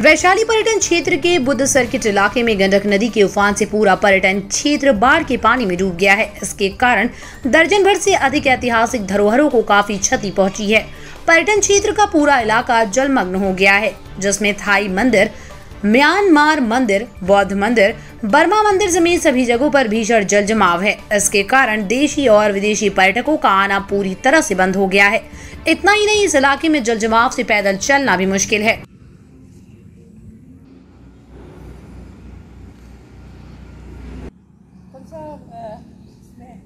वैशाली पर्यटन क्षेत्र के बुद्ध सर्किट इलाके में गंडक नदी के उफान से पूरा पर्यटन क्षेत्र बाढ़ के पानी में डूब गया है। इसके कारण दर्जन भर से अधिक ऐतिहासिक धरोहरों को काफ़ी क्षति पहुँची है। पर्यटन क्षेत्र का पूरा इलाका जलमग्न हो गया है, जिसमें थाई मंदिर, म्यांमार मंदिर, बौद्ध मंदिर, बर्मा मंदिर समेत सभी जगहों पर भीषण जल जमाव है। इसके कारण देशी और विदेशी पर्यटकों का आना पूरी तरह से बंद हो गया है। इतना ही नहीं, इस इलाके में जल जमाव से पैदल चलना भी मुश्किल है। सब इसमें